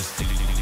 Dust.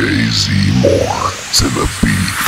Jay Z Moore, beat.